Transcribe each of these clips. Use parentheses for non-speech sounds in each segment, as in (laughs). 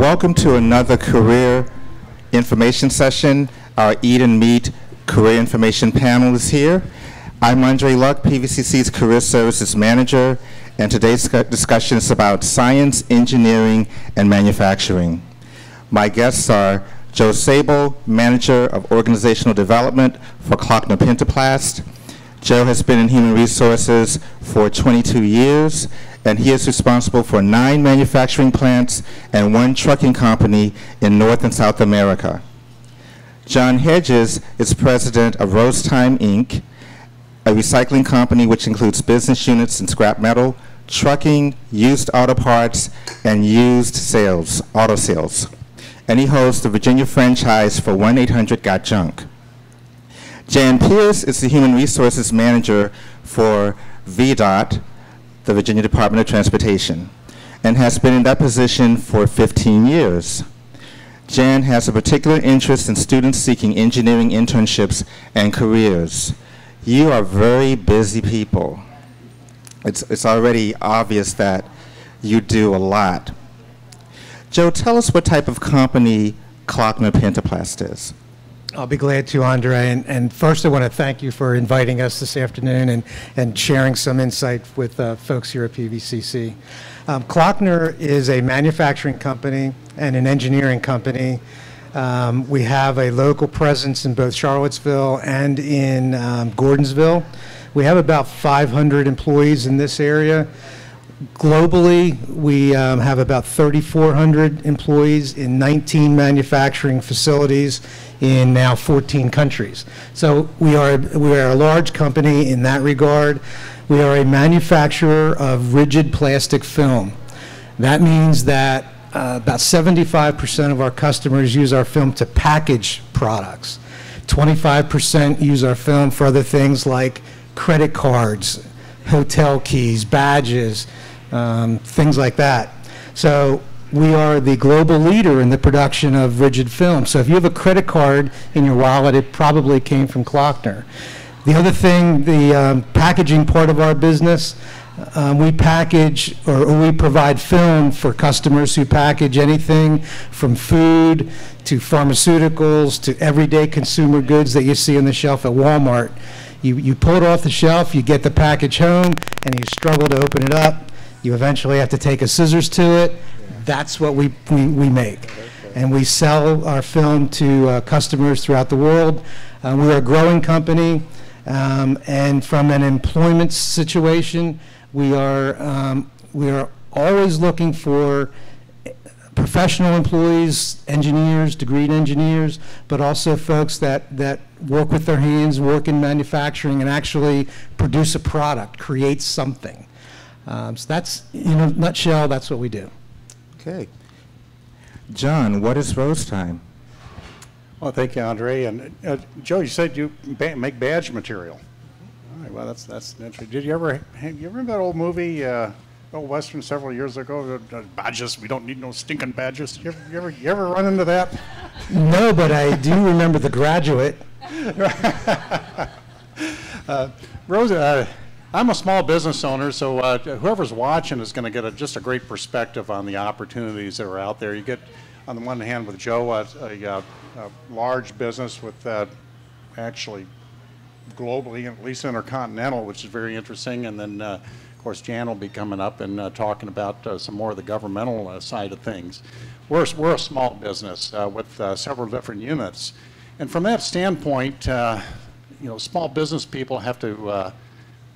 Welcome to another career information session. Our Eat and Meet Career Information panel is here. I'm Andre Luck, PVCC's Career Services Manager, and today's discussion is about science, engineering, and manufacturing. My guests are Joe Sabol, Manager of Organizational Development for Klöckner Pentaplast. Joe has been in human resources for 22 years and he is responsible for nine manufacturing plants and one trucking company in North and South America. John Hedges is president of Rose Time Inc., a recycling company which includes business units in scrap metal, trucking, used auto parts, and used sales, auto sales. And he hosts the Virginia franchise for 1-800-GOT-JUNK. Jan Pearce is the Human Resources Manager for VDOT, the Virginia Department of Transportation, and has been in that position for 15 years. Jan has a particular interest in students seeking engineering internships and careers. You are very busy people. It's, it's already obvious that you do a lot. Joe, tell us what type of company Klöckner Pentaplast is. I'll be glad to, Andre. And, and, first, I want to thank you for inviting us this afternoon and, and sharing some insight with uh, folks here at PVCC. Um, Klöckner is a manufacturing company and an engineering company. Um, we have a local presence in both Charlottesville and in um, Gordonsville. We have about 500 employees in this area. Globally, we um, have about 3,400 employees in 19 manufacturing facilities in now 14 countries. So we are, we are a large company in that regard. We are a manufacturer of rigid plastic film. That means that uh, about 75% of our customers use our film to package products. 25% use our film for other things like credit cards, hotel keys, badges, um, things like that. So we are the global leader in the production of rigid film. So if you have a credit card in your wallet, it probably came from Klöckner. The other thing, the um, packaging part of our business, um, we package or, or, we provide film for customers who package anything from food to pharmaceuticals to everyday consumer goods that you see on the shelf at Walmart. You, you pull it off the shelf, you get the package home, and you struggle to open it up you eventually have to take a scissors to it. That's what we, we, we make. And we sell our film to uh, customers throughout the world. Uh, we're a growing company. Um, and from an employment situation, we are, um, we are always looking for professional employees, engineers, degreed engineers, but also folks that, that work with their hands, work in manufacturing, and actually produce a product, create something. Um, so that's, in a nutshell, that's what we do. Okay. John, what is Rose Time? Well, thank you, Andre. And uh, Joe, you said you ba make badge material. All right, well, that's that's interesting. Did you ever, you remember that old movie, uh, old western several years ago? Badges, we don't need no stinking badges. You ever, you ever, you ever run into that? No, but I do remember The Graduate. (laughs) uh, Rose, uh, I'm a small business owner, so uh, whoever's watching is going to get a, just a great perspective on the opportunities that are out there. You get, on the one hand, with Joe, a, a, a large business with uh, actually globally, at least intercontinental, which is very interesting. And then, uh, of course, Jan will be coming up and uh, talking about uh, some more of the governmental uh, side of things. We're, we're a small business with several different units. And from that standpoint, you know, small business people have to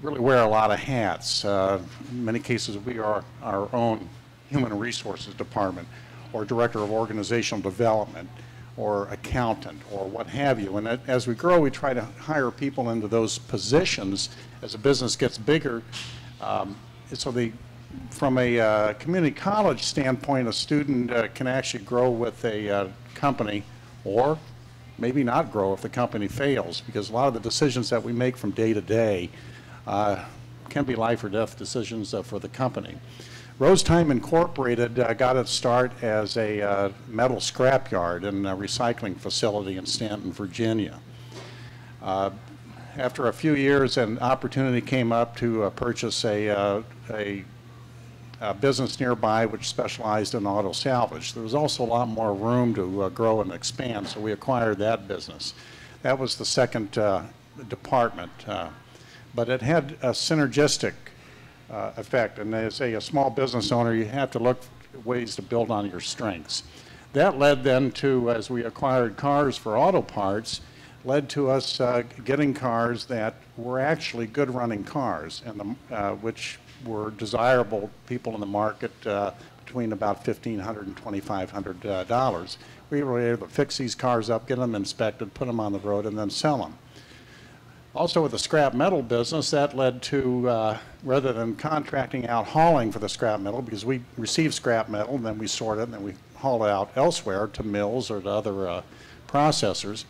really wear a lot of hats. Uh, in many cases, we are our own human resources department or director of organizational development or accountant or what have you. And as we grow, we try to hire people into those positions as a business gets bigger. Um, so the, from a uh, community college standpoint, a student uh, can actually grow with a uh, company or maybe not grow if the company fails because a lot of the decisions that we make from day to day can be life or death decisions uh, for the company. Rose Time Incorporated uh, got its start as a uh, metal scrapyard and recycling facility in Staunton, Virginia. Uh, after a few years, an opportunity came up to uh, purchase a, a, a business nearby which specialized in auto salvage. There was also a lot more room to uh, grow and expand, so we acquired that business. That was the second uh, department, uh, but it had a synergistic uh, effect. And as a, a small business owner, you have to look ways to build on your strengths. That led then to, as we acquired cars for auto parts, led to us uh, getting cars that were actually good running cars, and the, uh, which were desirable people in the market uh, between about $1,500 and $2,500. Uh, dollars. we were able to fix these cars up, get them inspected, put them on the road, and then sell them. Also with the scrap metal business, that led to, uh, rather than contracting out hauling for the scrap metal, because we receive scrap metal, and then we sort it, and then we haul it out elsewhere to mills or to other uh, processors,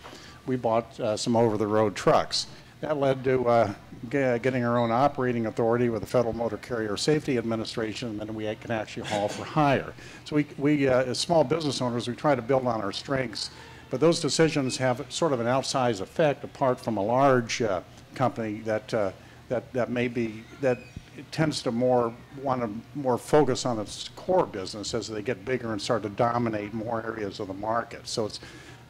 we bought uh, some over-the-road trucks. That led to uh, getting our own operating authority with the Federal Motor Carrier Safety Administration, and then we can actually haul for hire. So we, we uh, as small business owners, we try to build on our strengths but those decisions have sort of an outsized effect apart from a large uh, company that, uh, that, that may be, that tends to more want to more focus on its core business as they get bigger and start to dominate more areas of the market. So it's,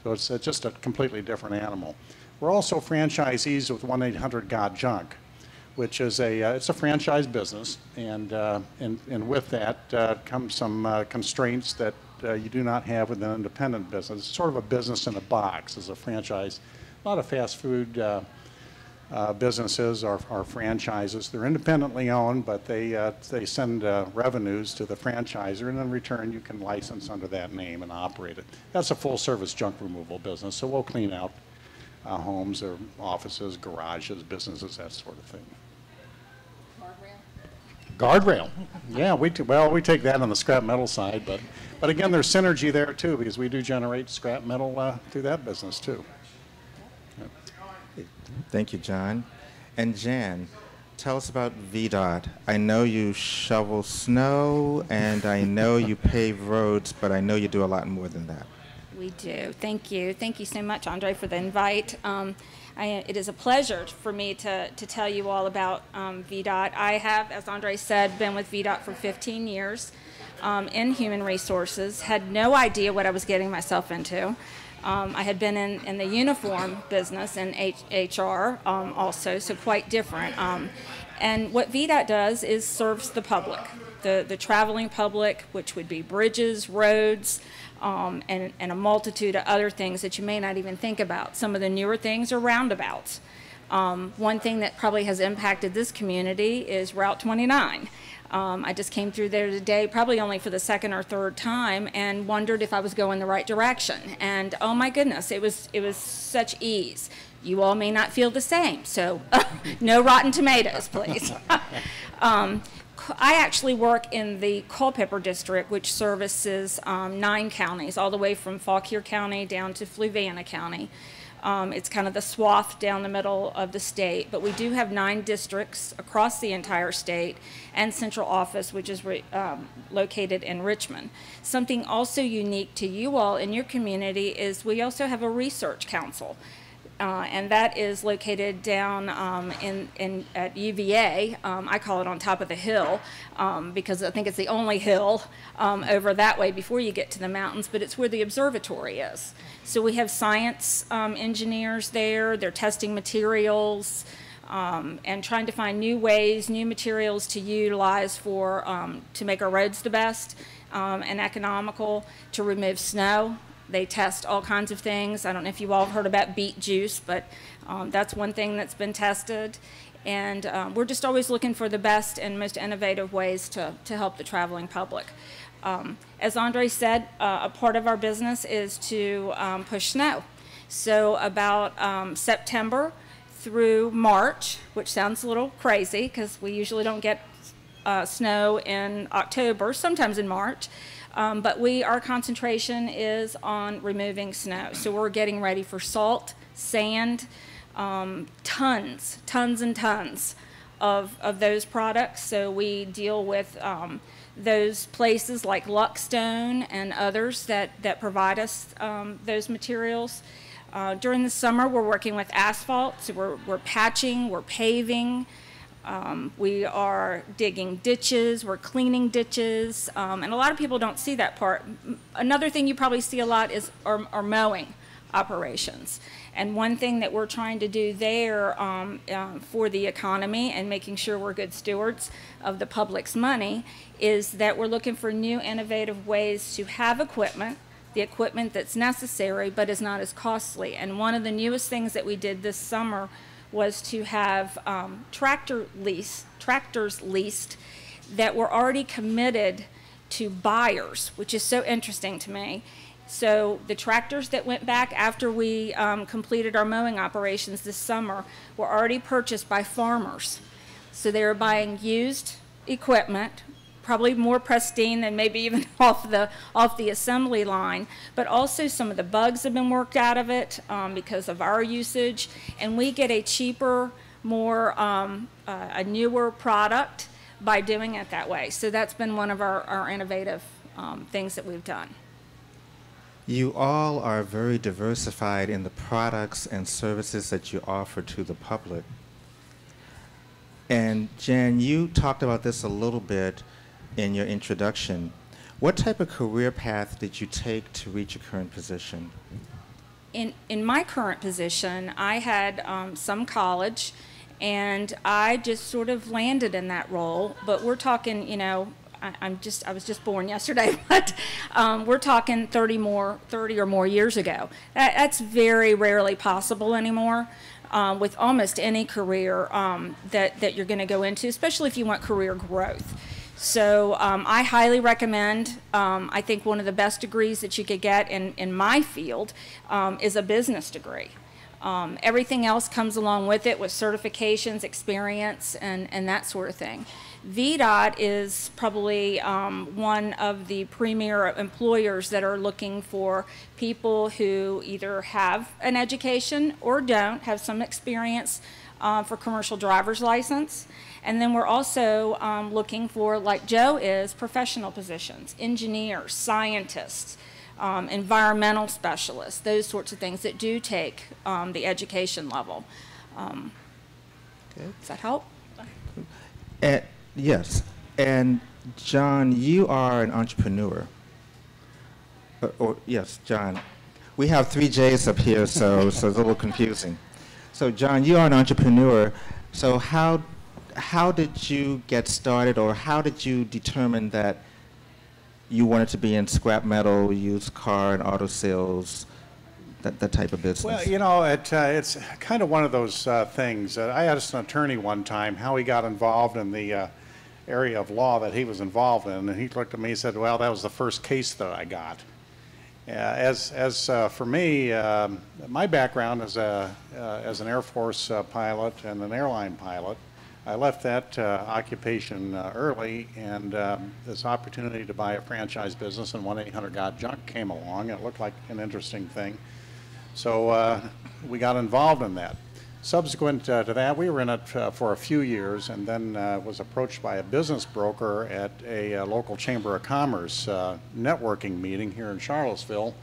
so it's just a completely different animal. We're also franchisees with 1-800-GOT-JUNK, which is a, uh, it's a franchise business. And, uh, and, and with that uh, comes some uh, constraints that uh, you do not have with an independent business. It's sort of a business in a box as a franchise. A lot of fast food uh, uh, businesses are, are, franchises. They're independently owned, but they, uh, they send uh, revenues to the franchisor, and in return, you can license under that name and operate it. That's a full service junk removal business, so we'll clean out uh, homes or offices, garages, businesses, that sort of thing. Guardrail. Yeah, we, well, we take that on the scrap metal side, but, but again, there's synergy there too, because we do generate scrap metal uh, through that business too. Thank you, John. And Jan, tell us about VDOT. I know you shovel snow and I know you pave roads, but I know you do a lot more than that. We do. Thank you. Thank you so much, Andre, for the invite. Um, I, it is a pleasure for me to, to tell you all about um, VDOT. I have, as Andre said, been with VDOT for 15 years um, in human resources, had no idea what I was getting myself into. Um, I had been in, in the uniform business in H- HR um, also, so quite different. Um, and what VDOT does is serves the public, the, the traveling public, which would be bridges, roads, um, and, and a multitude of other things that you may not even think about. Some of the newer things are roundabouts. Um, one thing that probably has impacted this community is Route 29. Um, I just came through there today, probably only for the second or third time, and wondered if I was going the right direction. And oh my goodness, it was it was such ease. You all may not feel the same, so (laughs) no rotten tomatoes, please. (laughs) um, I actually work in the Culpeper District, which services um, nine counties, all the way from Fauquier County down to Fluvanna County. Um, it's kind of the swath down the middle of the state, but we do have nine districts across the entire state and central office, which is um, located in Richmond. Something also unique to you all in your community is we also have a research council. Uh, and that is located down um, in, in, at UVA. Um, I call it on top of the hill um, because I think it's the only hill um, over that way before you get to the mountains, but it's where the observatory is. So we have science um, engineers there, they're testing materials and trying to find new ways, new materials to utilize for, to make our roads the best and economical, to remove snow. They test all kinds of things. I don't know if you all heard about beet juice, but um, that's one thing that's been tested. And um, we're just always looking for the best and most innovative ways to, to help the traveling public. Um, as Andre said, uh, a part of our business is to um, push snow. So about um, September through March, which sounds a little crazy because we usually don't get uh, snow in October, sometimes in March. Um, but we, our concentration is on removing snow. So we're getting ready for salt, sand, um, tons, tons and tons of, of those products. So we deal with um, those places like Luck Stone and others that, that provide us um, those materials. Uh, during the summer, we're working with asphalt, so we're, we're patching, we're paving, Um, we are digging ditches, we're cleaning ditches, um, and a lot of people don't see that part. Another thing you probably see a lot is our, mowing operations. And one thing that we're trying to do there um, uh, for the economy and making sure we're good stewards of the public's money is that we're looking for new innovative ways to have equipment, the equipment that's necessary but is not as costly. And one of the newest things that we did this summer was to have um, tractor lease, tractors leased that were already committed to buyers, which is so interesting to me. So the tractors that went back after we um, completed our mowing operations this summer were already purchased by farmers. So they were buying used equipment, probably more pristine than maybe even (laughs) off the off the assembly line. But also some of the bugs have been worked out of it um, because of our usage, and we get a cheaper, more um, uh, a newer product by doing it that way. So that's been one of our, our innovative um, things that we've done. You all are very diversified in the products and services that you offer to the public. And Jan, you talked about this a little bit in your introduction. What type of career path did you take to reach your current position? in in my current position, I had um, some college, and I just sort of landed in that role. But we're talking, you know, I, I'm just I was just born yesterday, (laughs) but um, we're talking 30 more 30 or more years ago. That, that's very rarely possible anymore. Um, with almost any career um, that, that you're going to go into, especially if you want career growth. So um, I highly recommend, um, I think one of the best degrees that you could get in, in my field um, is a business degree. Um, everything else comes along with it with certifications, experience, and, and that sort of thing. VDOT is probably um, one of the premier employers that are looking for people who either have an education or don't, have some experience uh, for commercial driver's license. And then we're also um, looking for, like Joe is, professional positions, engineers, scientists, um, environmental specialists, those sorts of things that do take um, the education level. Um, Okay. Does that help? And, yes. And John, you are an entrepreneur. Uh, or yes, John. We have three J's up here, so so it's a little confusing. So John, you are an entrepreneur. So how how did you get started, or how did you determine that you wanted to be in scrap metal, used car, and auto sales, that that type of business? Well, you know, it, uh, it's kind of one of those uh, things. Uh, I asked an attorney one time how he got involved in the uh, area of law that he was involved in, and he looked at me and said, "Well, that was the first case that I got." Uh, as as uh, for me, um, my background is a, uh, as an Air Force uh, pilot and an airline pilot. I left that uh, occupation uh, early, and um, this opportunity to buy a franchise business and 1-800-GOT-JUNK came along. It looked like an interesting thing. So uh, we got involved in that. Subsequent uh, to that, we were in it uh, for a few years and then uh, was approached by a business broker at a uh, local Chamber of Commerce uh, networking meeting here in Charlottesville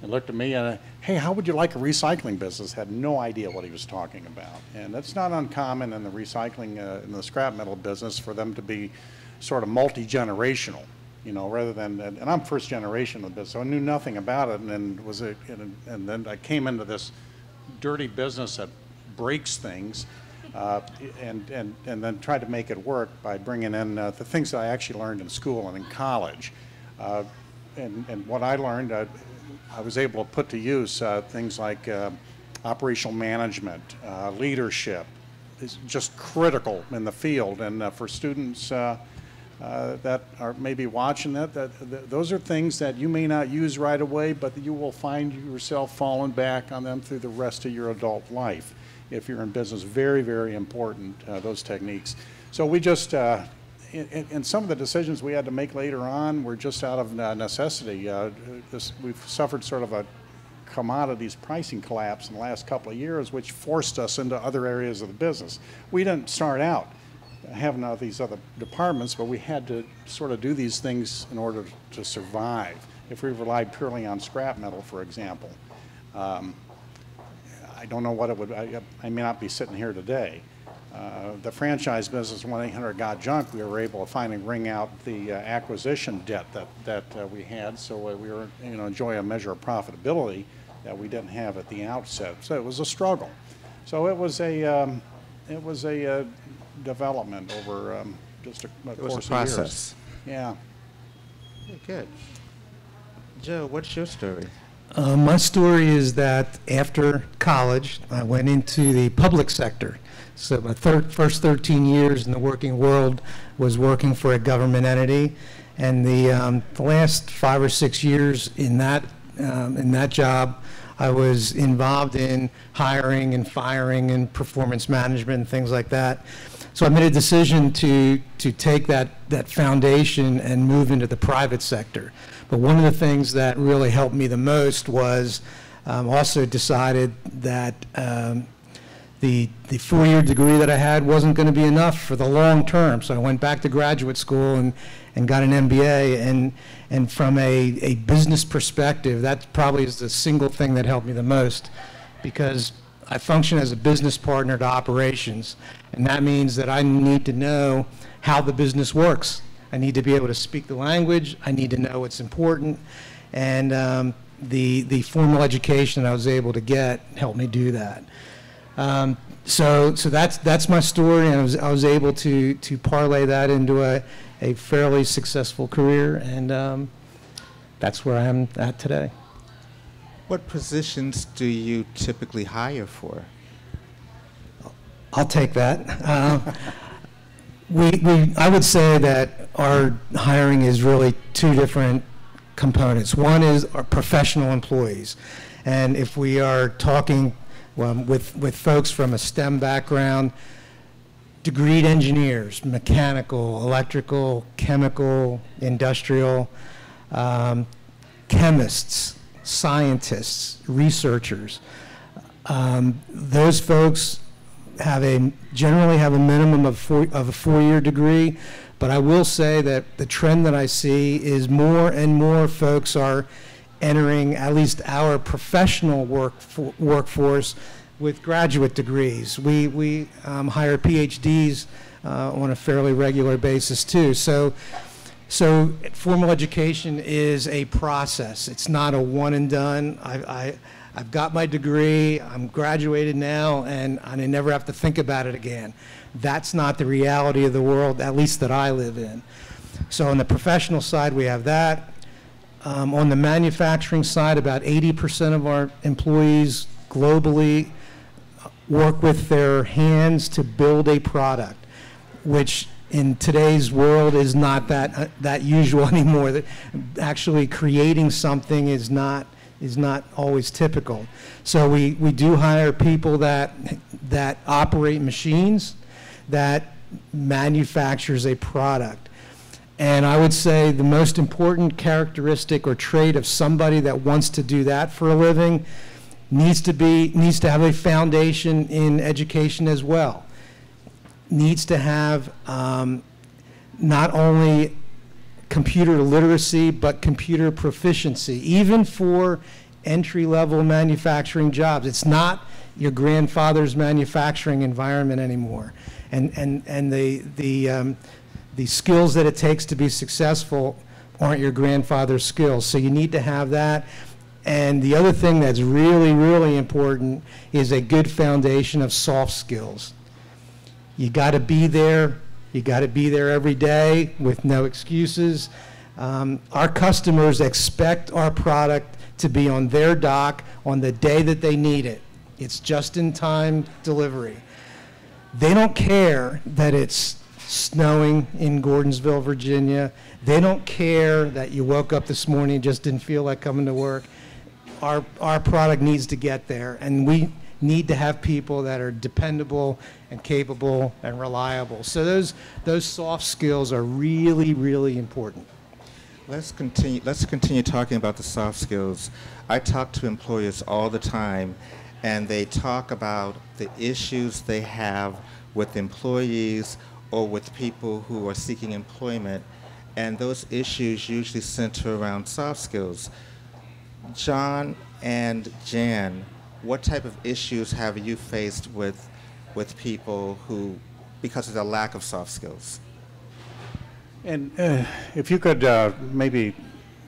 and looked at me and, hey, how would you like a recycling business? Had no idea what he was talking about. And that's not uncommon in the recycling, uh, in the scrap metal business for them to be sort of multi-generational you know, rather than, and I'm first generation of this, so I knew nothing about it, and then was a, and and then I came into this dirty business that breaks things, uh, and, and, and then try to make it work by bringing in uh, the things that I actually learned in school and in college. Uh, and, and what I learned, uh, I was able to put to use uh, things like uh, operational management, leadership, is just critical in the field. And for students that are maybe watching that, that, that, those are things that you may not use right away, but you will find yourself falling back on them through the rest of your adult life. If you're in business, very, very important, uh, those techniques. So we just, uh, and, and some of the decisions we had to make later on were just out of uh, necessity. Uh, this, we've suffered sort of a commodities pricing collapse in the last couple of years, which forced us into other areas of the business. We didn't start out having all these other departments, but we had to sort of do these things in order to survive. If we relied purely on scrap metal, for example, um, I don't know what it would, I, I may not be sitting here today. uh, the franchise business, 1-800 Got Junk, we were able to finally wring out the uh, acquisition debt that, that uh, we had. So uh, we were, you know, enjoying a measure of profitability that we didn't have at the outset. So it was a struggle. So it was a, um, it was a uh, development over um, just a, a It was a course of years. process. Yeah. Okay, Good. Joe, what's your story? Uh, my story is that after college, I went into the public sector. So my thir- first 13 years in the working world was working for a government entity, and the, um, the last five or six years in that um, in that job, I was involved in hiring and firing and performance management and things like that. So I made a decision to to take that that foundation and move into the private sector. But one of the things that really helped me the most was um, also decided that um, the, the four-year degree that I had wasn't going to be enough for the long term. So I went back to graduate school and, and got an MBA. And, and from a, a business perspective, that probably is the single thing that helped me the most because I function as a business partner to operations. And that means that I need to know how the business works. I need to be able to speak the language. I need to know what's important. And um, the, the formal education I was able to get helped me do that. Um, so, so that's that's my story, and I was I was able to to parlay that into a, a fairly successful career, and um, that's where I am at today. What positions do you typically hire for? I'll take that. Uh, we, we, I would say that our hiring is really two different components. One is our professional employees, and if we are talking um, with, with folks from a STEM background, degreed engineers, mechanical, electrical, chemical, industrial, um, chemists, scientists, researchers. Um, those folks have a generally have a minimum of four, of a four-year degree, but I will say that the trend that I see is more and more folks are entering at least our professional work for, workforce with graduate degrees. We we um, hire PhDs uh, on a fairly regular basis too. So. So formal education is a process. It's not a one and done. I, I, I've got my degree, I'm graduated now, and, and I never have to think about it again. That's not the reality of the world, at least that I live in. So on the professional side, we have that. Um, on the manufacturing side, about 80% of our employees globally work with their hands to build a product, which in today's world is not that uh, that usual (laughs) anymore. That actually creating something is not is not always typical. So we, we do hire people that that operate machines, that manufactures a product. And I would say the most important characteristic or trait of somebody that wants to do that for a living needs to be needs to have a foundation in education as well. Needs to have um, not only computer literacy but computer proficiency, even for entry-level manufacturing jobs. It's not your grandfather's manufacturing environment anymore, and and and the the um, the skills that it takes to be successful aren't your grandfather's skills. So you need to have that. And the other thing that's really, really important is a good foundation of soft skills. You got to be there. You got to be there every day with no excuses. Um, our customers expect our product to be on their dock on the day that they need it. It's just in time delivery. They don't care that it's snowing in Gordonsville, Virginia. They don't care that you woke up this morning and just didn't feel like coming to work. Our, our product needs to get there, and we need to have people that are dependable and capable and reliable. So those, those soft skills are really, really important. Let's continue, let's continue talking about the soft skills. I talk to employers all the time, and they talk about the issues they have with employees or with people who are seeking employment, and those issues usually center around soft skills. John and Jan, what type of issues have you faced with with people who, because of their lack of soft skills. And uh, if you could uh, maybe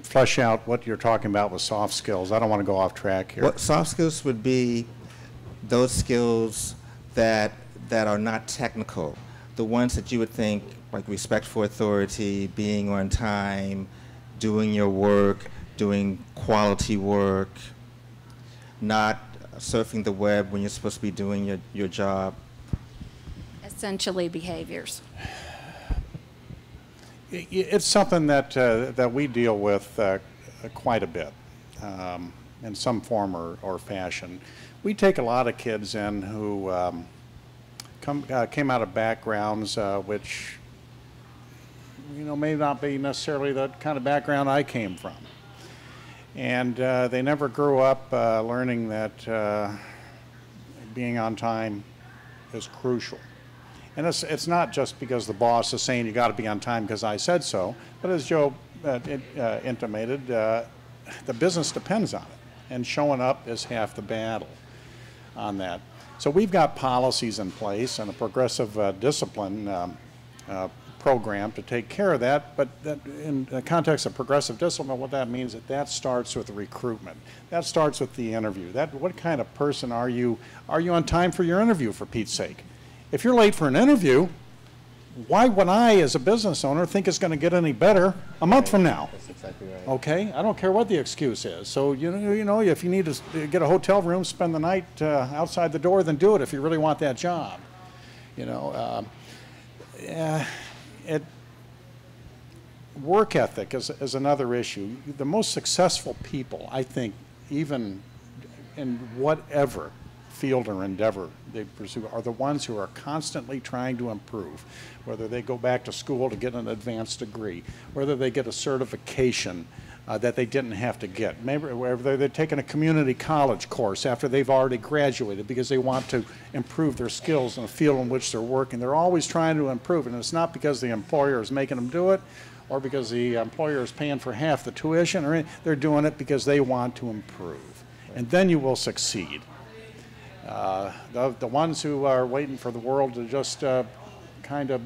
flesh out what you're talking about with soft skills, I don't want to go off track here. What soft skills would be those skills that that are not technical, the ones that you would think like respect for authority, being on time, doing your work, doing quality work, not surfing the web when you're supposed to be doing your, your job. Essentially behaviors. It's something that, uh, that we deal with uh, quite a bit um, in some form or, or fashion. We take a lot of kids in who um, come, uh, came out of backgrounds uh, which, you know, may not be necessarily the kind of background I came from. And uh, they never grew up uh, learning that uh, being on time is crucial. And it's, it's not just because the boss is saying you got to be on time because I said so, but as Joe uh, in- uh, intimated, uh, the business depends on it. And showing up is half the battle on that. So we've got policies in place and a progressive uh, discipline um, uh, program to take care of that. But that, in the context of progressive discipline, what that means is that that starts with recruitment. That starts with the interview. That what kind of person are you? Are you on time for your interview? For Pete's sake, if you're late for an interview, why would I, as a business owner, think it's going to get any better a month from now? That's exactly right. Okay, I don't care what the excuse is. So, you know, you know, if you need to get a hotel room, spend the night uh, outside the door, then do it if you really want that job. You know, yeah, it, work ethic is, is another issue. The most successful people, I think, even in whatever field or endeavor they pursue, are the ones who are constantly trying to improve. Whether they go back to school to get an advanced degree, whether they get a certification uh, that they didn't have to get, maybe they're taking a community college course after they've already graduated because they want to improve their skills in the field in which they're working. They're always trying to improve, and it's not because the employer is making them do it or because the employer is paying for half the tuition, or any- they're doing it because they want to improve. And then you will succeed. Uh, The, the ones who are waiting for the world to just uh, kind of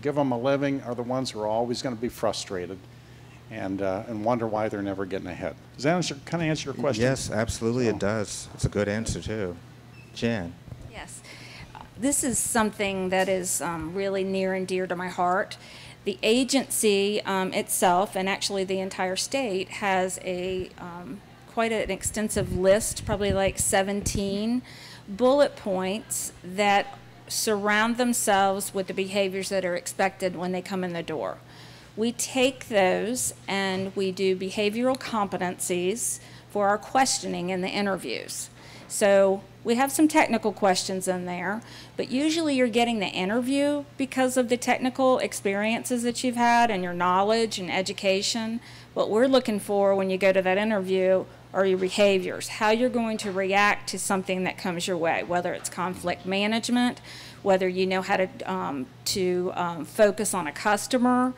give them a living are the ones who are always going to be frustrated and, uh, and wonder why they're never getting ahead. Does that answer, kind of answer your question? Yes, absolutely, Oh. it does. It's a good answer, too. Jan? Yes. This is something that is um, really near and dear to my heart. The agency um, itself, and actually the entire state, has a um, quite an extensive list, probably like 17 bullet points that surround themselves with the behaviors that are expected when they come in the door. We take those and we do behavioral competencies for our questioning in the interviews. So we have some technical questions in there, but usually you're getting the interview because of the technical experiences that you've had and your knowledge and education. What we're looking for when you go to that interview are your behaviors, how you're going to react to something that comes your way, whether it's conflict management, whether you know how to, um, to um, focus on a customer,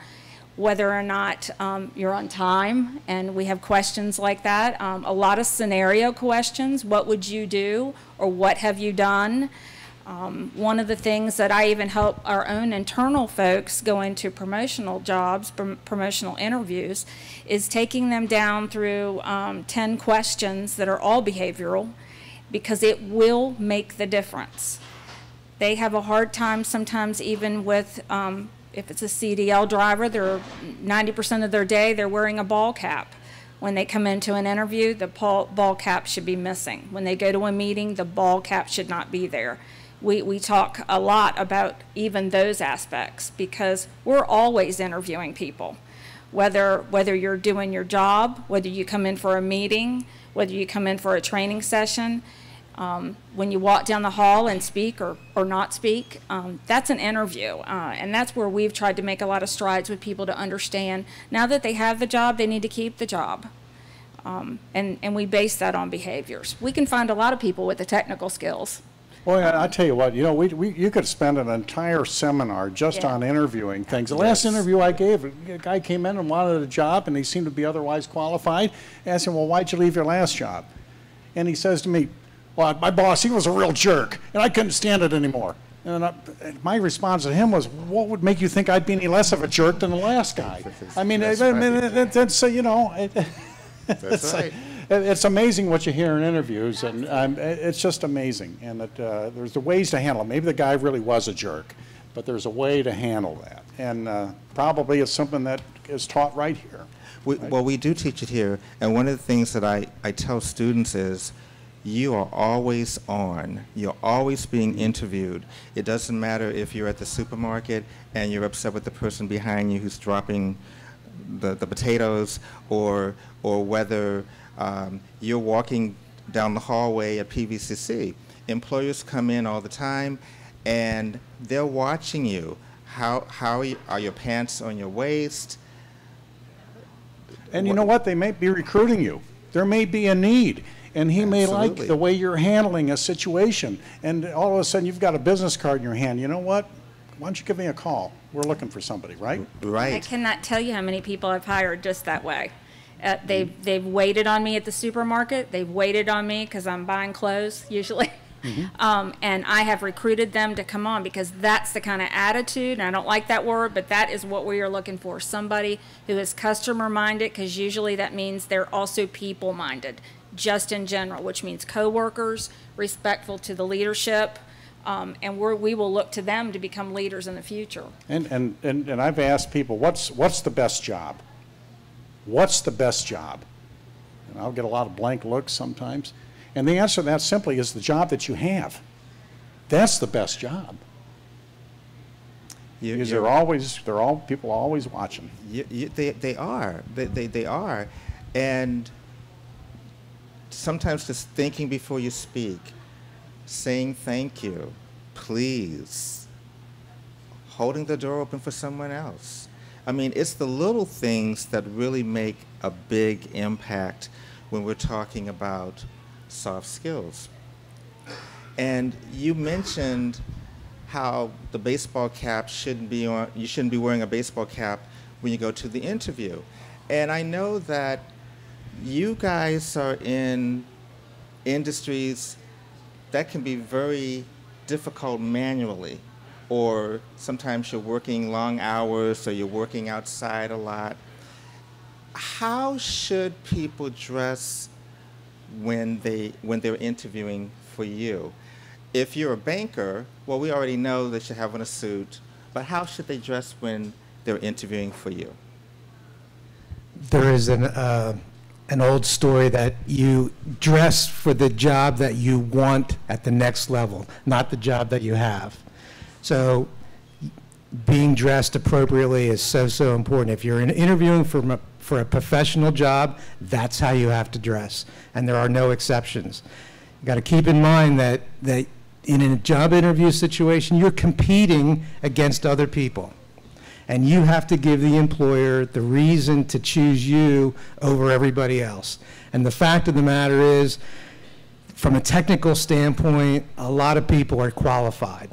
whether or not um, you're on time, and we have questions like that. Um, a lot of scenario questions. What would you do, or what have you done? Um, one of the things that I even help our own internal folks go into promotional jobs, prom- promotional interviews, is taking them down through um, 10 questions that are all behavioral because it will make the difference they have a hard time sometimes even with, um, if it's a CDL driver, they're 90% of their day, they're wearing a ball cap. When they come into an interview, the ball, cap should be missing. When they go to a meeting, the ball cap should not be there. We, we talk a lot about even those aspects because we're always interviewing people. Whether, whether you're doing your job, whether you come in for a meeting, whether you come in for a training session, um, when you walk down the hall and speak or, or not speak, um, that's an interview. Uh, and that's where we've tried to make a lot of strides with people to understand now that they have the job, they need to keep the job. Um, and, and we base that on behaviors. We can find a lot of people with the technical skills. Boy, I I tell you what, you know, we, we, you could spend an entire seminar just Yeah. on interviewing things. The last Yes. interview I gave, a guy came in and wanted a job, and he seemed to be otherwise qualified. I asked him, well, why'd you leave your last job? And he says to me, well, my boss, he was a real jerk, and I couldn't stand it anymore. And I, my response to him was, what would make you think I'd be any less of a jerk than the last guy? I (laughs) mean, That's I mean, right. it- uh, you know, it- (laughs) it's, right. it- it's amazing what you hear in interviews, and um, it- it's just amazing. And that uh, there's the ways to handle it. Maybe the guy really was a jerk, but there's a way to handle that. And uh, probably it's something that is taught right here. We, well, we do teach it here, and one of the things that I, I tell students is, you are always on. You're always being interviewed. It doesn't matter if you're at the supermarket and you're upset with the person behind you who's dropping the, the potatoes, or or whether um, you're walking down the hallway at PVCC. Employers come in all the time, and they're watching you. How how are, are your pants on your waist? And you know what? They may be recruiting you. There may be a need. And he may like the way you're handling a situation. And all of a sudden, you've got a business card in your hand. You know what? Why don't you give me a call? We're looking for somebody, right? Right. I cannot tell you how many people I've hired just that way. Uh, they've, they've waited on me at the supermarket. They've waited on me because I'm buying clothes (laughs) usually. Um, and I have recruited them to come on because that's the kind of attitude, and I don't like that word, but that is what we are looking for. Somebody who is customer minded, because usually that means they're also people minded, just in general, which means coworkers, respectful to the leadership, um, and we're, we will look to them to become leaders in the future. And, and, and, and I've asked people, what's, what's the best job? What's the best job? And I'll get a lot of blank looks sometimes. And the answer to that simply is the job that you have. That's the best job. You- Because you're- they're always, they're all, people are always watching. You, you, they, they are. They, they, they are. And sometimes just thinking before you speak, saying thank you, please, holding the door open for someone else. I mean, it's the little things that really make a big impact when we're talking about soft skills. And you mentioned how the baseball cap shouldn't be on, you shouldn't be wearing a baseball cap when you go to the interview. And I know that you guys are in industries that can be very difficult manually, or sometimes you're working long hours or you're working outside a lot. How should people dress when they when they're interviewing for you? If you're a banker, well, we already know they should have on a suit, but how should they dress when they're interviewing for you? there is an, uh, an old story that you dress for the job that you want at the next level, not the job that you have. So being dressed appropriately is so, so important. If you're interviewing for, m- for a professional job, that's how you have to dress, and there are no exceptions. You got to keep in mind that, that in a job interview situation, you're competing against other people and you have to give the employer the reason to choose you over everybody else. And the fact of the matter is, from a technical standpoint, a lot of people are qualified.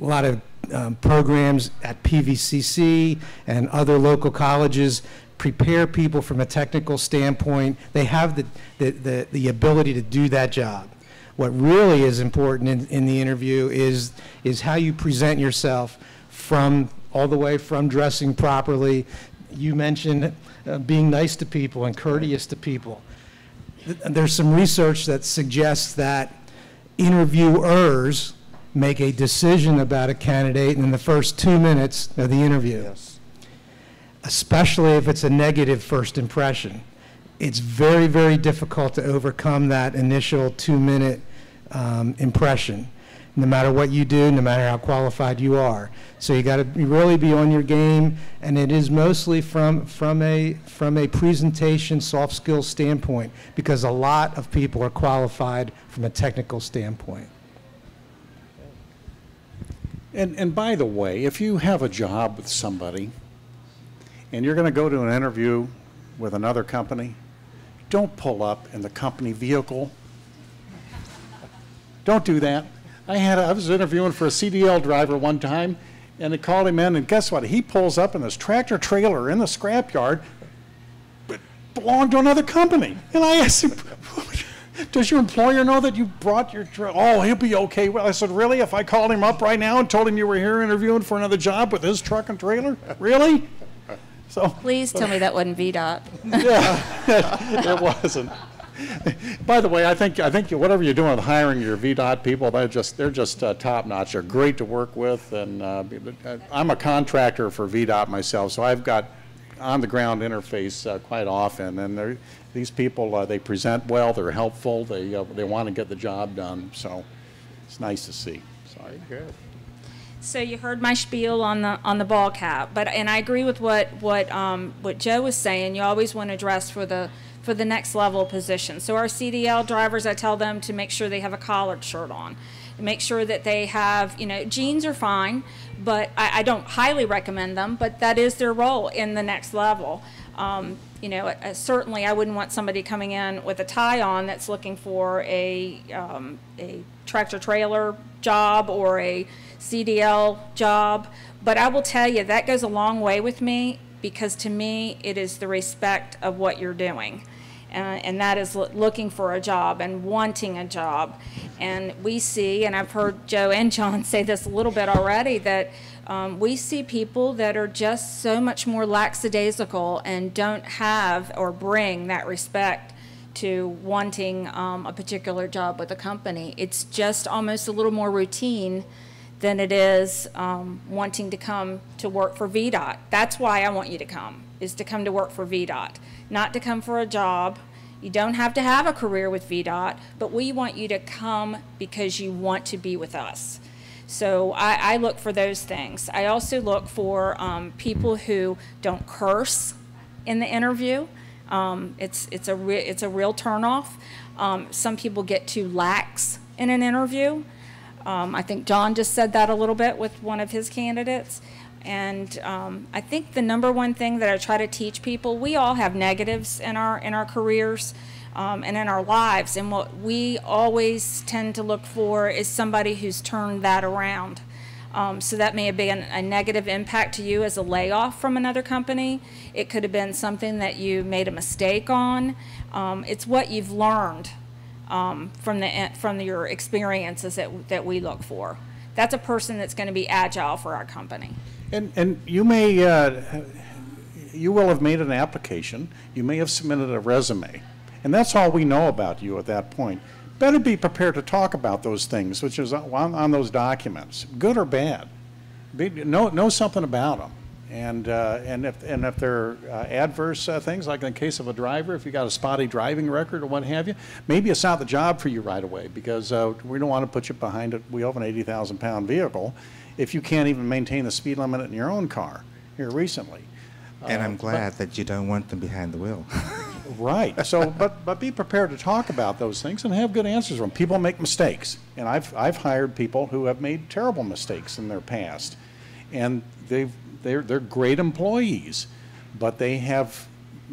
A lot of um, programs at PVCC and other local colleges prepare people from a technical standpoint. They have the, the, the, the ability to do that job. What really is important in, in the interview is, is how you present yourself from, all the way from dressing properly. You mentioned uh, being nice to people and courteous to people. Th- There's some research that suggests that interviewers make a decision about a candidate in the first two minutes of the interview Yes. especially if it's a negative first impression. It's very, very difficult to overcome that initial two-minute um, impression, no matter what you do, no matter how qualified you are. So you got to really be on your game, and it is mostly from, from a, from a presentation, soft skills standpoint, because a lot of people are qualified from a technical standpoint. And, and by the way, if you have a job with somebody and you're going to go to an interview with another company, don't pull up in the company vehicle. Don't do that. I had, a, I was interviewing for a CDL driver one time and they called him in and guess what? He pulls up in this tractor trailer in the scrapyard, but belonged to another company. And I asked him, (laughs) Does your employer know that you brought your, tr- oh, he'll be okay. Well, I said, really? If I called him up right now and told him you were here interviewing for another job with his truck and trailer? Really? So, Please tell me that wasn't VDOT. (laughs) Yeah (laughs) it wasn't. (laughs) By the way, I think, I think whatever you're doing with hiring your VDOT people, they're just, they're just uh, top notch. They're great to work with, and uh, I'm a contractor for VDOT myself, so I've got on-the-ground interface uh, quite often, and these people, uh, they present well, they're helpful, they, uh, they want to get the job done, so it's nice to see. Sorry. Good. So you heard my spiel on the on the ball cap, but and I agree with what what um, what Joe was saying. You always want to dress for the for the next level position. So our CDL drivers, I tell them to make sure they have a collared shirt on, make sure that they have you know jeans are fine, but I, I don't highly recommend them. But that is their role in the next level. Um, you know, uh, certainly I wouldn't want somebody coming in with a tie on that's looking for a um, a tractor trailer job or a CDL job. But I will tell you, that goes a long way with me because to me, it is the respect of what you're doing. Uh, and that is loo- looking for a job and wanting a job. And we see, and I've heard Joe and John (laughs) say this a little bit already, that um, we see people that are just so much more lackadaisical and don't have or bring that respect to wanting um, a particular job with a company. It's just almost a little more routine than it is um, wanting to come to work for VDOT. That's why I want you to come, is to come to work for VDOT, not to come for a job. You don't have to have a career with VDOT, but we want you to come because you want to be with us. So I, I look for those things. I also look for um, people who don't curse in the interview. Um, it's it's a it's a real turnoff. Um, some people get too lax in an interview. Um, I think John just said that a little bit with one of his candidates. And um, I think the number one thing that I try to teach people, we all have negatives in our in our careers um, and in our lives, and what we always tend to look for is somebody who's turned that around. Um, so that may have been a negative impact to you as a layoff from another company. It could have been something that you made a mistake on. Um, it's what you've learned um, from the from your experiences that that we look for. That's a person that's going to be agile for our company. And, and you may, uh, you will have made an application, you may have submitted a resume, and that's all we know about you at that point. Better be prepared to talk about those things, which is on, on those documents, good or bad. Be, know, know something about them. And, uh, and if, and if there are uh, adverse uh, things, like in the case of a driver, if you got a spotty driving record or what have you, maybe it's not the job for you right away because uh, we don't want to put you behind a wheel of an 80,000 pound vehicle if you can't even maintain the speed limit in your own car here recently. And Uh, I'm glad that you don't want them behind the wheel. (laughs) Right. So, but, but be prepared to talk about those things and have good answers for them. People make mistakes. And I've, I've hired people who have made terrible mistakes in their past. And they've, they're, they're great employees, but they have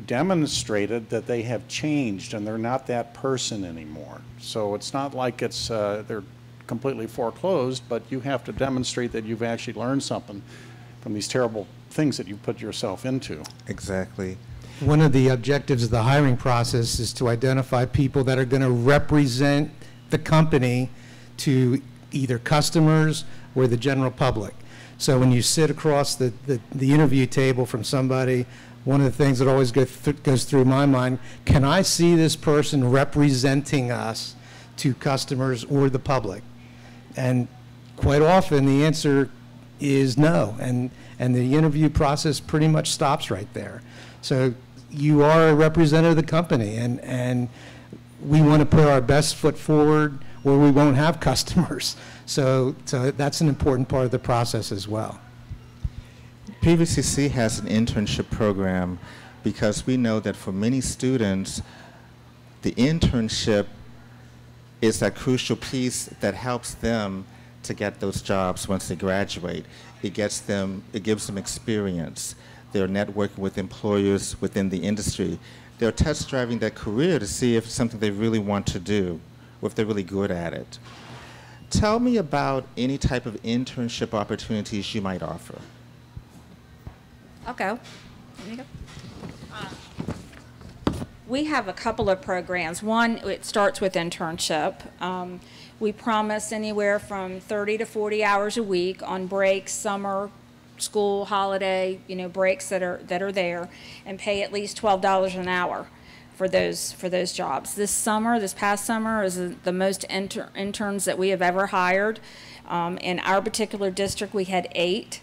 demonstrated that they have changed and they're not that person anymore. So it's not like it's, uh, they're completely foreclosed, but you have to demonstrate that you've actually learned something from these terrible things that you put yourself into. exactly. One of the objectives of the hiring process is to identify people that are going to represent the company to either customers or the general public. So when you sit across the, the, the interview table from somebody, one of the things that always go th- goes through my mind, can I see this person representing us to customers or the public? And quite often, the answer is no, and, and the interview process pretty much stops right there. So you are a representative of the company, and, and we want to put our best foot forward, or we won't have (laughs) customers. So, so that's an important part of the process as well. PVCC has an internship program because we know that for many students, the internship is that crucial piece that helps them to get those jobs once they graduate. It gets them, it gives them experience. They're networking with employers within the industry. They're test driving their career to see if it's something they really want to do, or if they're really good at it. Tell me about any type of internship opportunities you might offer. I'll go. Go. we have a couple of programs. One, it starts with internship. Um, we promise anywhere from 30 to 40 hours a week on breaks, summer, school, holiday, you know, breaks that are that are there, and pay at least $12 an hour for those for those jobs. This summer, this past summer, is the most inter- interns that we have ever hired. Um, in our particular district, we had eight,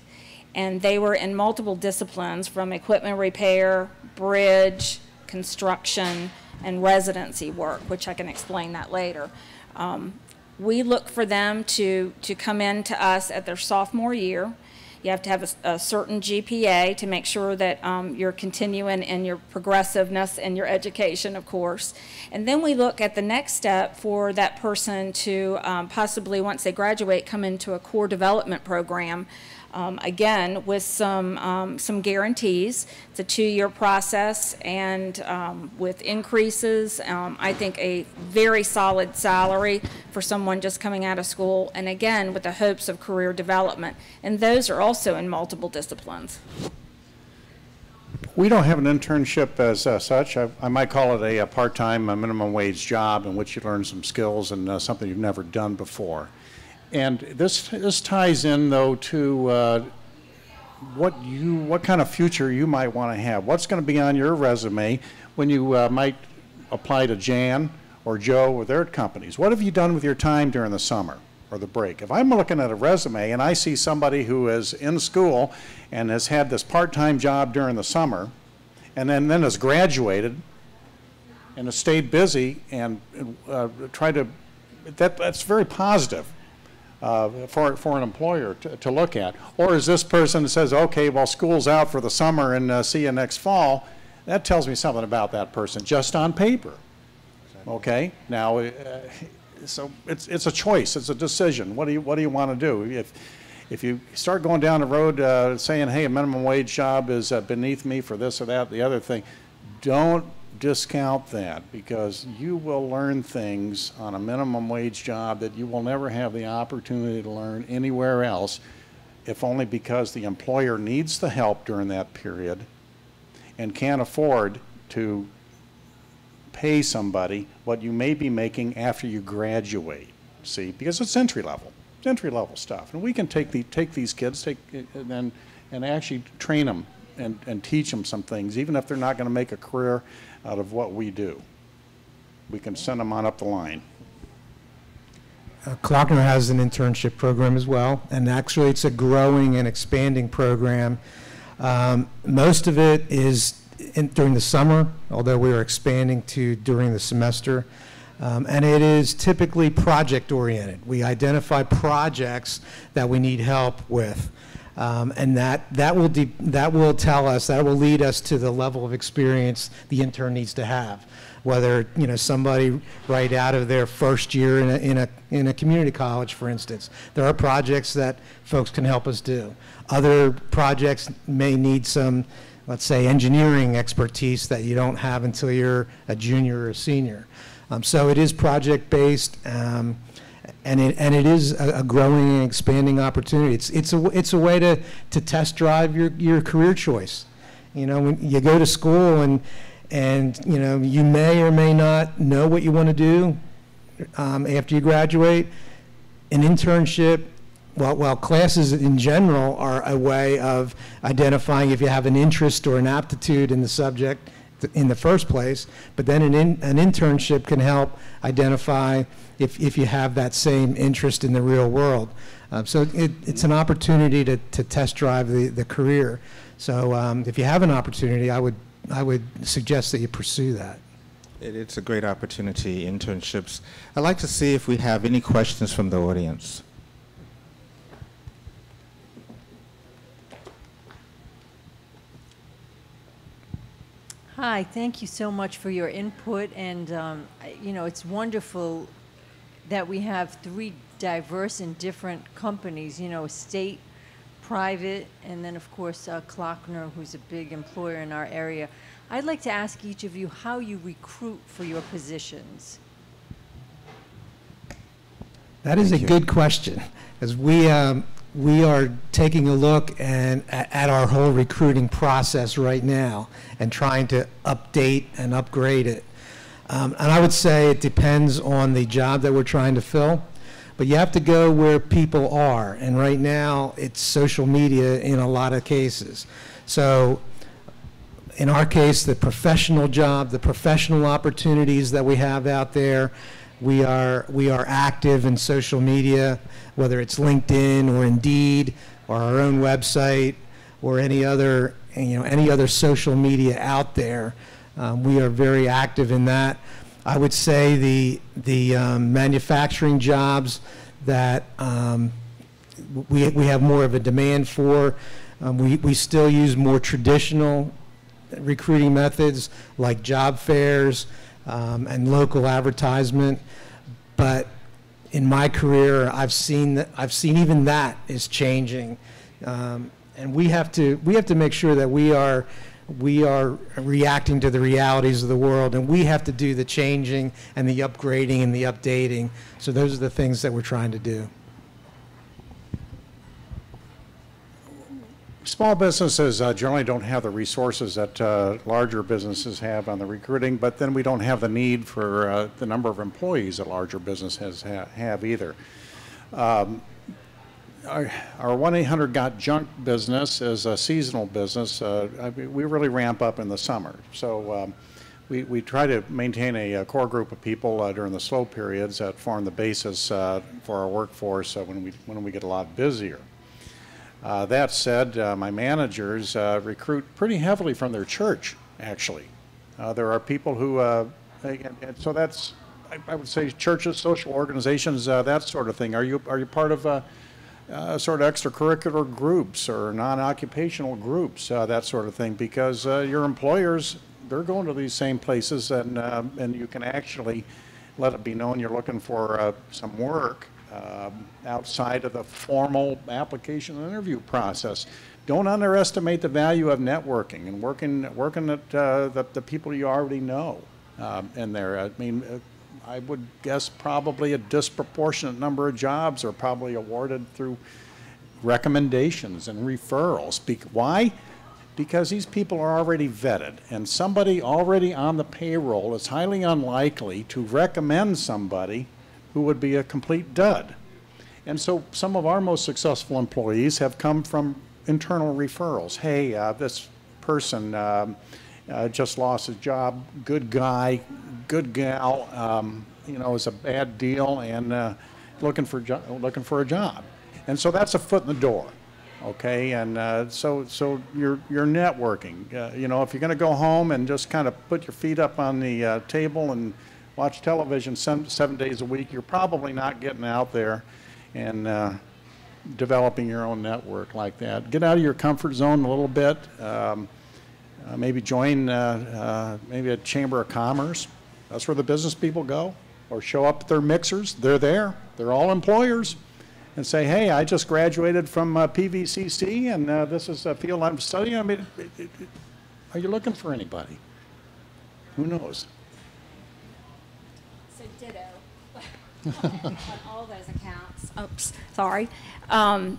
and they were in multiple disciplines from equipment repair, bridge, construction, and residency work, which I can explain that later. Um, we look for them to, to come in to us at their sophomore year. You have to have a, a certain GPA to make sure that um, you're continuing in your progressiveness and your education, of course. And then we look at the next step for that person to um, possibly, once they graduate, come into a core development program um, again, with some, um, some guarantees. It's a two-year process, and um, with increases, um, I think a very solid salary for someone just coming out of school, and again, with the hopes of career development. And those are also in multiple disciplines. We don't have an internship as uh, such. I, I might call it a, a part-time, a minimum wage job in which you learn some skills and uh, something you've never done before. And this, this ties in, though, to uh, what you, what kind of future you might want to have. What's going to be on your resume when you uh, might apply to Jan or Joe or their companies? What have you done with your time during the summer or the break? If I'm looking at a resume and I see somebody who is in school and has had this part-time job during the summer and then, then has graduated and has stayed busy and uh, tried to, that, that's very positive uh, for, for an employer to, to look at? Or is this person that says, okay, well, school's out for the summer and uh, see you next fall? That tells me something about that person just on paper. Okay? Now, uh, so it's, it's a choice, it's a decision. What do you, what do you want to do? If, if you start going down the road uh, saying, hey, a minimum wage job is uh, beneath me for this or that, the other thing, don't discount that because you will learn things on a minimum wage job that you will never have the opportunity to learn anywhere else, if only because the employer needs the help during that period and can't afford to pay somebody what you may be making after you graduate. See, because it's entry level, it's entry level stuff, and we can take the take these kids, take and and actually train them and, and teach them some things, even if they're not going to make a career out of what we do. We can send them on up the line. Uh, Klockner has an internship program as well, and actually it's a growing and expanding program. Um, most of it is in, during the summer, although we are expanding to during the semester. Um, and it is typically project oriented. We identify projects that we need help with. Um, and that, that, will that will tell us, that will lead us to the level of experience the intern needs to have. Whether, you know, somebody right out of their first year in a, in a, in a community college, for instance. There are projects that folks can help us do. Other projects may need some, let's say, engineering expertise that you don't have until you're a junior or a senior. Um, so it is project-based. Um, and it, and it is a, a, growing and expanding opportunity. It's, it's, a, it's a way to, to test drive your, your career choice. You know, when you go to school and, and you know, you may or may not know what you want to do um, after you graduate. An internship, well, well, classes in general are a way of identifying if you have an interest or an aptitude in the subject in the first place, but then an, in, an internship can help identify if, if you have that same interest in the real world. Um, so it, it's an opportunity to, to test drive the, the career. So um, if you have an opportunity, I would, I would suggest that you pursue that. It, it's a great opportunity, internships. I'd like to see if we have any questions from the audience. Hi, thank you so much for your input, and um, you know it's wonderful that we have three diverse and different companies. You know, state, private, and then of course uh, Klockner, who's a big employer in our area. I'd like to ask each of you how you recruit for your positions. That is Thank a you. good question, as we um, we are taking a look and at our whole recruiting process right now and trying to update and upgrade it. Um, and I would say it depends on the job that we're trying to fill, but you have to go where people are. And right now, it's social media in a lot of cases. So in our case, the professional job, the professional opportunities that we have out there. We are, we are active in social media, whether it's LinkedIn or Indeed or our own website or any other, you know, any other social media out there. Um, we are very active in that. I would say the, the um, manufacturing jobs that um, we, we have more of a demand for. Um, we, we still use more traditional recruiting methods like job fairs um, and local advertisement. But in my career, I've seen that, I've seen even that is changing. Um, and we have to, we have to make sure that we are, we are reacting to the realities of the world and we have to do the changing and the upgrading and the updating. So those are the things that we're trying to do. Small businesses uh, generally don't have the resources that uh, larger businesses have on the recruiting, but then we don't have the need for uh, the number of employees that larger businesses ha- have either. Um, our our 1-800-GOT-JUNK business is a seasonal business. Uh, I mean, We really ramp up in the summer. So um, we we try to maintain a uh, core group of people uh, during the slow periods that form the basis uh, for our workforce when we when we get a lot busier. Uh, That said, uh, my managers uh, recruit pretty heavily from their church, actually. Uh, There are people who, uh, and so that's, I- I would say churches, social organizations, that sort of thing. Are you, are you part of sort of extracurricular groups or non-occupational groups, uh, that sort of thing? Because your employers, they're going to these same places and, and you can actually let it be known you're looking for some work um, outside of the formal application and interview process. Don't underestimate the value of networking and working, working at uh, the, the people you already know um, in there. I mean, uh, I would guess probably a disproportionate number of jobs are probably awarded through recommendations and referrals. Bec- Why? Because these people are already vetted, and somebody already on the payroll is highly unlikely to recommend somebody who would be a complete dud. And so some of our most successful employees have come from internal referrals. Hey, uh, this person um, uh, just lost his job, good guy, good gal, um, you know, it's a bad deal and uh, looking for looking for a job. And so that's a foot in the door. Okay, and uh, so so you're you're networking. Uh, you know, if you're going to go home and just kind of put your feet up on the uh, table and watch television seven, seven days a week, you're probably not getting out there and uh, developing your own network like that. Get out of your comfort zone a little bit. Um, uh, maybe join uh, uh, maybe a chamber of commerce. That's where the business people go. Or show up at their mixers. They're there. They're all employers. And say, hey, I just graduated from uh, PVCC, and uh, this is a field I'm studying. I mean, it, it, it, are you looking for anybody? Who knows? So ditto (laughs) on all those accounts. Oops, sorry. Um,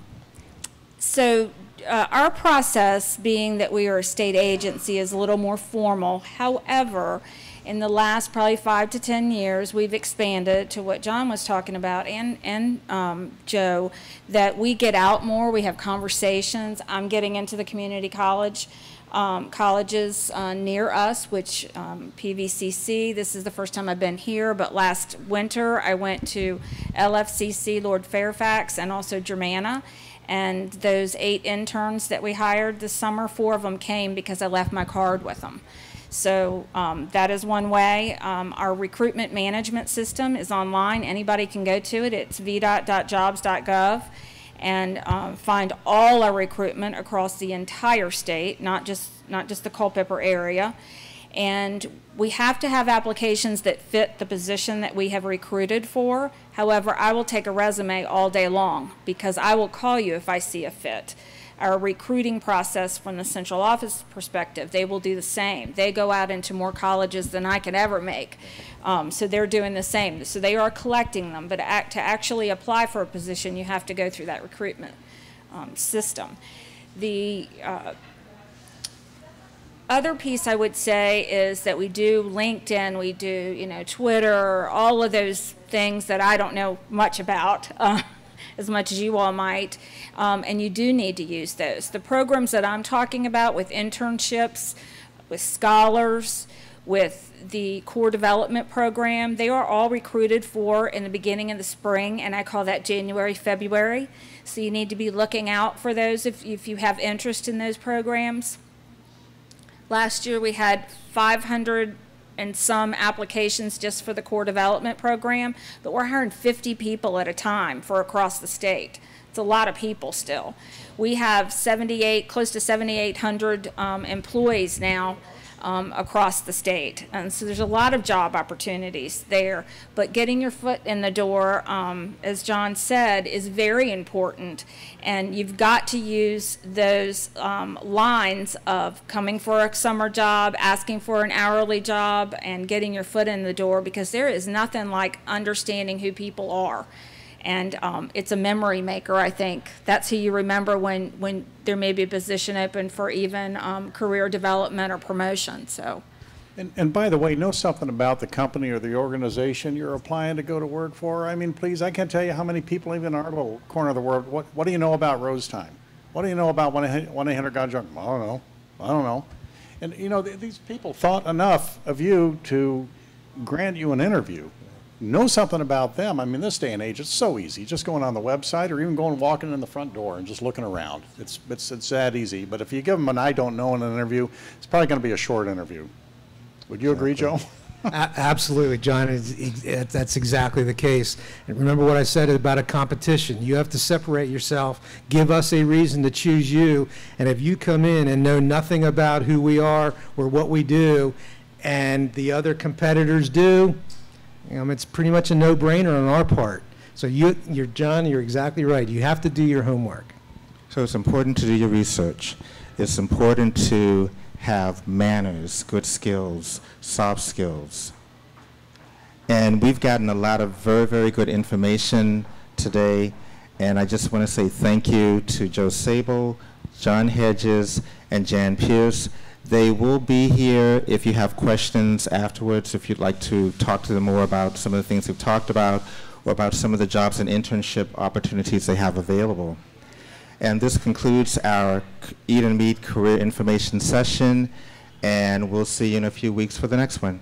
So uh, our process, being that we are a state agency, is a little more formal. However, in the last probably five to 10 years, we've expanded to what John was talking about and, and um, Joe, that we get out more, we have conversations. I'm getting into the community college um, colleges uh, near us, which um, PVCC, this is the first time I've been here, but last winter I went to LFCC Lord Fairfax and also Germanna. And those eight interns that we hired this summer, four of them came because I left my card with them. So um, that is one way. Um, our recruitment management system is online. Anybody can go to it. It's vdot.jobs.gov and um, find all our recruitment across the entire state, not just not just the Culpeper area. And we have to have applications that fit the position that we have recruited for. However, I will take a resume all day long because I will call you if I see a fit. Our recruiting process from the central office perspective, they will do the same. They go out into more colleges than I can ever make. Um, so they're doing the same. So they are collecting them, but act, to actually apply for a position, you have to go through that recruitment um, system. The uh, other piece I would say is that we do LinkedIn, we do, you know, Twitter, all of those things that I don't know much about, uh, (laughs) as much as you all might, um, and you do need to use those. The programs that I'm talking about with internships, with scholars, with the core development program, they are all recruited for in the beginning of the spring, and I call that January, February. So you need to be looking out for those if, if you have interest in those programs. Last year, we had 500 and some applications just for the core development program, but we're hiring 50 people at a time for across the state. It's a lot of people still. We have 78, close to 7,800 um, employees now um, across the state. And so there's a lot of job opportunities there. But getting your foot in the door, um, as John said, is very important. And you've got to use those um, lines of coming for a summer job, asking for an hourly job, and getting your foot in the door because there is nothing like understanding who people are and um, it's a memory maker. I think that's who you remember when when there may be a position open for even um, career development or promotion. So. And, and by the way, know something about the company or the organization you're applying to go to work for. I mean, please, I can't tell you how many people, even in our little corner of the world, what, what do you know about Rose Time? What do you know about 1 800 Got Junk? I don't know. I don't know. And, you know, th these people thought enough of you to grant you an interview know something about them. I mean, this day and age, it's so easy. Just going on the website or even going walking in the front door and just looking around. It's, it's, it's that easy. But if you give them an I don't know in an interview, it's probably going to be a short interview. Would you agree, Joe? Absolutely, John. It's, that's exactly the case. And remember what I said about a competition. You have to separate yourself, give us a reason to choose you. And if you come in and know nothing about who we are or what we do, and the other competitors do, um, it's pretty much a no-brainer on our part. So you, you're, John, you're exactly right. You have to do your homework. So it's important to do your research. It's important to have manners, good skills, soft skills. And we've gotten a lot of very, very good information today. And I just want to say thank you to Joe Sabol, John Hedges, and Jan Pearce. They will be here if you have questions afterwards, if you'd like to talk to them more about some of the things we've talked about or about some of the jobs and internship opportunities they have available. And this concludes our Eat and Meet Career Information session, and we'll see you in a few weeks for the next one.